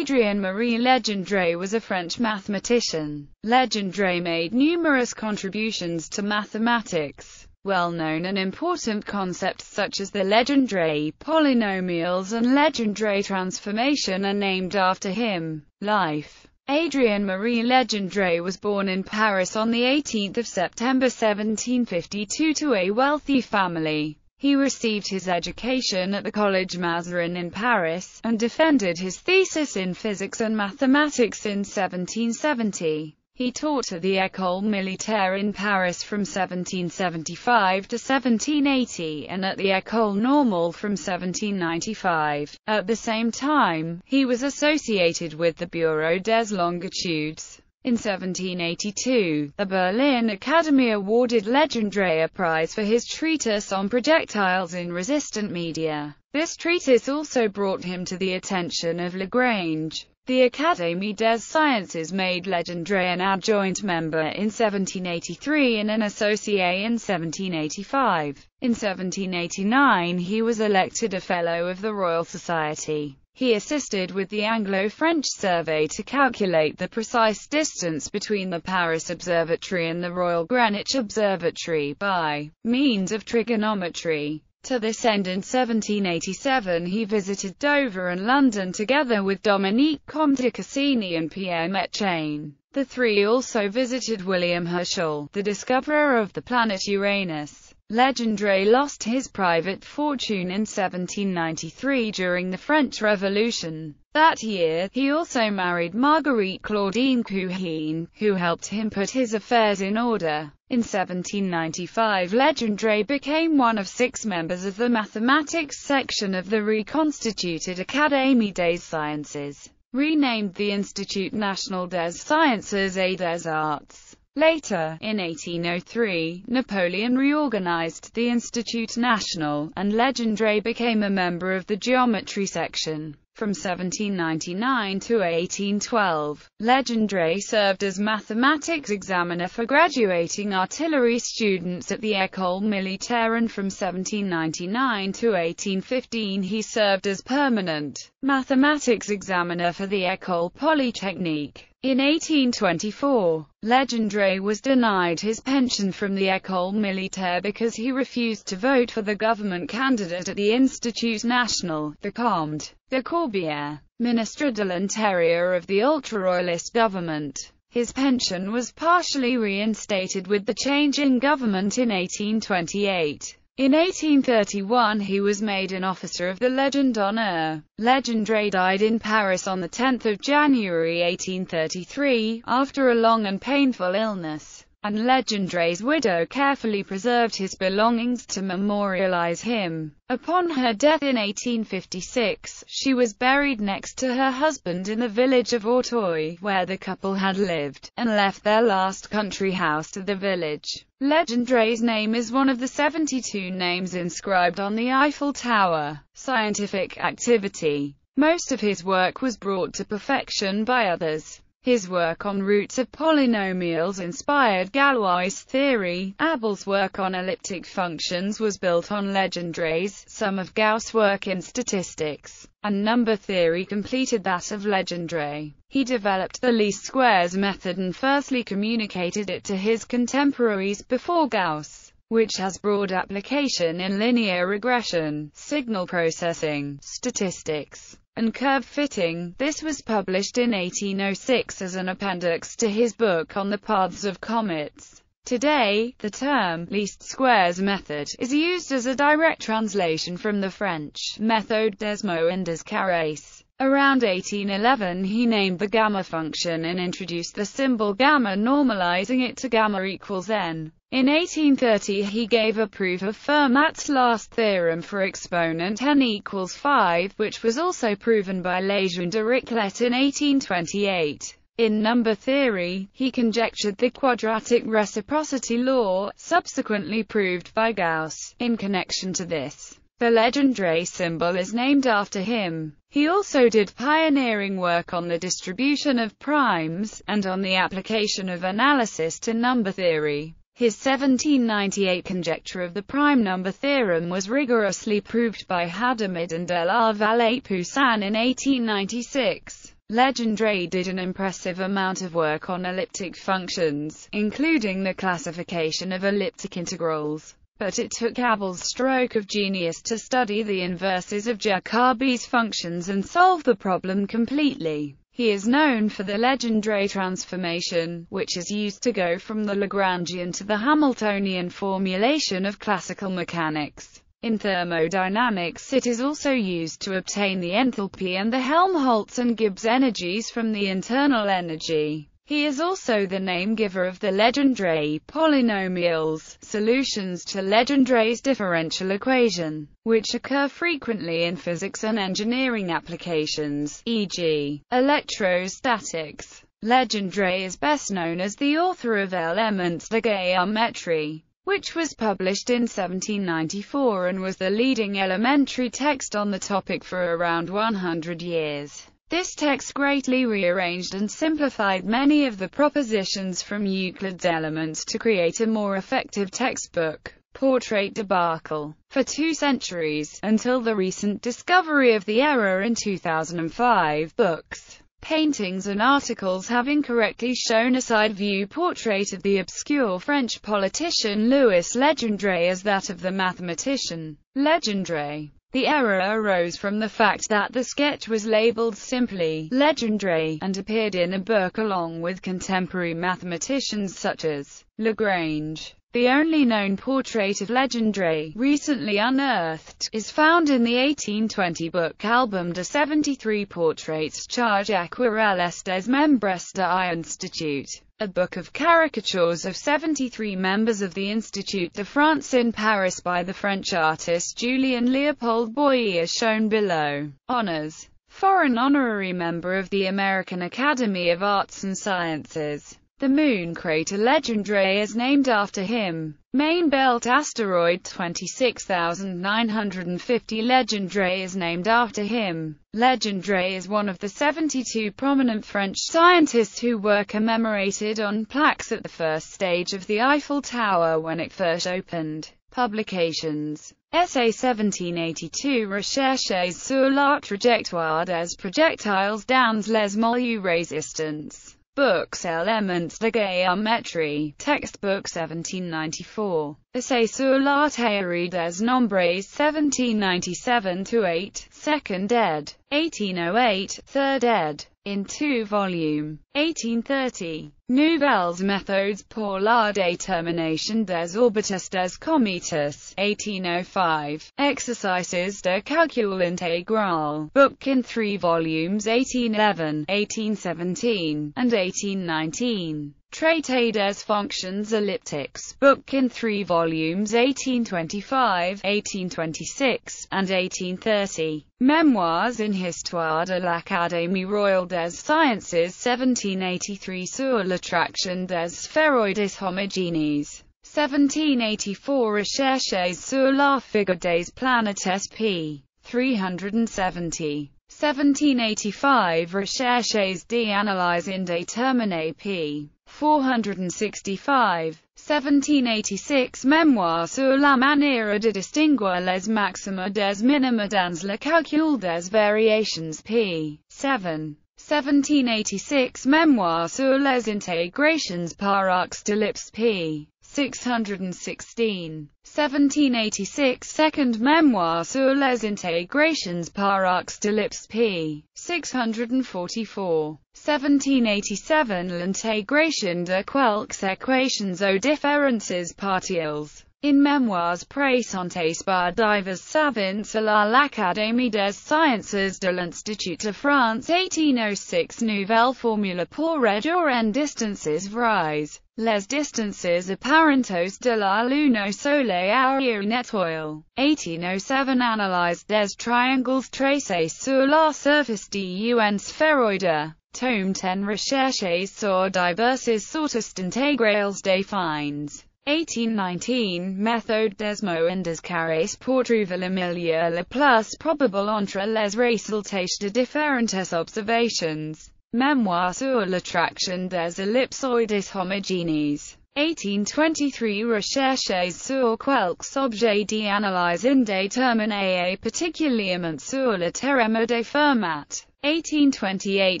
Adrien Marie Legendre was a French mathematician. Legendre made numerous contributions to mathematics. Well-known and important concepts such as the Legendre polynomials and Legendre transformation are named after him. Life Adrien Marie Legendre was born in Paris on 18 September 1752 to a wealthy family. He received his education at the Collège Mazarin in Paris, and defended his thesis in physics and mathematics in 1770. He taught at the École Militaire in Paris from 1775 to 1780 and at the École Normale from 1795. At the same time, he was associated with the Bureau des Longitudes. In 1782, the Berlin Academy awarded Legendre a prize for his treatise on projectiles in resistant media. This treatise also brought him to the attention of Lagrange. The Académie des Sciences made Legendre an adjoint member in 1783 and an associé in 1785. In 1789 he was elected a Fellow of the Royal Society. He assisted with the Anglo-French survey to calculate the precise distance between the Paris Observatory and the Royal Greenwich Observatory by means of trigonometry. To this end in 1787 he visited Dover and London together with Dominique Comte Cassini and Pierre Méchain. The three also visited William Herschel, the discoverer of the planet Uranus. Legendre lost his private fortune in 1793 during the French Revolution. That year, he also married Marguerite Claudine Cougin, who helped him put his affairs in order. In 1795 Legendre became one of six members of the mathematics section of the reconstituted Académie des Sciences, renamed the Institut National des Sciences et des Arts. Later, in 1803, Napoleon reorganized the Institut National, and Legendre became a member of the geometry section. From 1799 to 1812, Legendre served as mathematics examiner for graduating artillery students at the École Militaire and from 1799 to 1815 he served as permanent mathematics examiner for the École Polytechnique. In 1824, Legendre was denied his pension from the École Militaire because he refused to vote for the government candidate at the Institut National, the Comte de Corbière, ministre de l'Interieur of the ultra-royalist government. His pension was partially reinstated with the change in government in 1828. In 1831 he was made an officer of the Légion d'honneur. Legendre died in Paris on 10 January 1833, after a long and painful illness, and Legendre's widow carefully preserved his belongings to memorialize him. Upon her death in 1856, she was buried next to her husband in the village of Auteuil, where the couple had lived, and left their last country house to the village. Legendre's name is one of the 72 names inscribed on the Eiffel Tower. Scientific activity Most of his work was brought to perfection by others. His work on roots of polynomials inspired Galois theory. Abel's work on elliptic functions was built on Legendre's, some of Gauss' work in statistics and number theory completed that of Legendre. He developed the least squares method and firstly communicated it to his contemporaries before Gauss, which has broad application in linear regression, signal processing, statistics, and curve fitting. This was published in 1806 as an appendix to his book on the paths of comets. Today, the term least squares method is used as a direct translation from the French méthode des moindres carrés. Around 1811 he named the gamma function and introduced the symbol gamma normalizing it to gamma equals n. In 1830 he gave a proof of Fermat's last theorem for exponent n equals 5, which was also proven by Lejeune Dirichlet in 1828. In number theory, he conjectured the quadratic reciprocity law, subsequently proved by Gauss. In connection to this, the Legendre symbol is named after him. He also did pioneering work on the distribution of primes, and on the application of analysis to number theory. His 1798 conjecture of the prime number theorem was rigorously proved by Hadamard and de la Vallée Poussin in 1896. Legendre did an impressive amount of work on elliptic functions, including the classification of elliptic integrals. But it took Abel's stroke of genius to study the inverses of Jacobi's functions and solve the problem completely. He is known for the Legendre transformation, which is used to go from the Lagrangian to the Hamiltonian formulation of classical mechanics. In thermodynamics it is also used to obtain the enthalpy and the Helmholtz and Gibbs energies from the internal energy. He is also the name-giver of the Legendre polynomials, solutions to Legendre's differential equation, which occur frequently in physics and engineering applications, e.g., electrostatics. Legendre is best known as the author of Elements de Geometrie, which was published in 1794 and was the leading elementary text on the topic for around 100 years. This text greatly rearranged and simplified many of the propositions from Euclid's Elements to create a more effective textbook. Portrait debacle. For two centuries, until the recent discovery of the error in 2005, books, paintings and articles have incorrectly shown a side-view portrait of the obscure French politician Louis Legendre as that of the mathematician Legendre. The error arose from the fact that the sketch was labeled simply Legendre and appeared in a book along with contemporary mathematicians such as Lagrange. The only known portrait of Legendre, recently unearthed, is found in the 1820 book Album de 73 Portraits charge aquarelles des membres de l'Institut a book of caricatures of 73 members of the Institut de France in Paris by the French artist Julien Léopold Boilly as shown below. Honors. Foreign honorary member of the American Academy of Arts and Sciences. The moon crater Legendre is named after him. Main belt asteroid 26950 Legendre is named after him. Legendre is one of the 72 prominent French scientists who were commemorated on plaques at the first stage of the Eiffel Tower when it first opened. Publications Essay 1782 Recherches sur la trajectoire des projectiles dans les milieux résistants Books Elements de Géométrie, Textbook 1794, Essay sur la théorie des nombres 1797-8, 2nd ed., 1808, 3rd ed., in two volume, 1830. Nouvelles méthodes pour la détermination des orbites des comètes, 1805. Exercises de calcul intégral, book in three volumes 1811, 1817, and 1819. Traité des fonctions elliptiques, book in three volumes 1825, 1826, and 1830. Memoirs in Histoire de l'Académie royale des sciences 1783 sur l'attraction des sphéroïdes homogénes. 1784 Recherches sur la figure des planètes p. 370. 1785 Recherches d'analyse indéterminée p. 465. 1786 Mémoire sur la manière de distinguer les maxima des minima dans le calcul des variations p. 7. 1786 Mémoire sur les intégrations par arcs d'ellipse p. 616. 1786 Second Memoir sur les intégrations par arcs d'ellipse p. 644. 1787 L'intégration de quelques équations aux différences partielles. In Memoirs présentés par divers savants à l'Académie des sciences de l'Institut de France 1806 Nouvelle formule pour réduire en distances vraies. Les distances apparentes de la Lune au Soleil à une étoile. 1807 Analyse des triangles tracés sur la surface d'un sphéroïde. Tome 10 Recherches sur diverses sortes d'intégrales définies. 1819 Méthode des moindres carrés pour trouver milieu le plus probable entre les résultats de différentes observations. Mémoire sur l'attraction des ellipsoïdes homogénées. 1823 Recherches sur quelques objets d'analyse indéterminée particulièrement sur le théorème de Fermat. 1828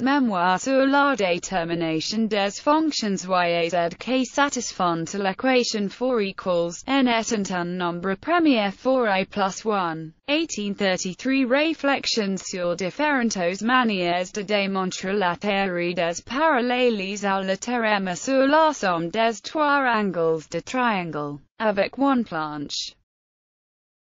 Mémoire sur la détermination des fonctions y satisfont l'équation 4 equals n est un nombre premier for i plus 1. 1833 Réflexions sur différentes manières de démontrer la théorie des parallèles à la théorème sur la somme des trois angles de triangle, avec one planche.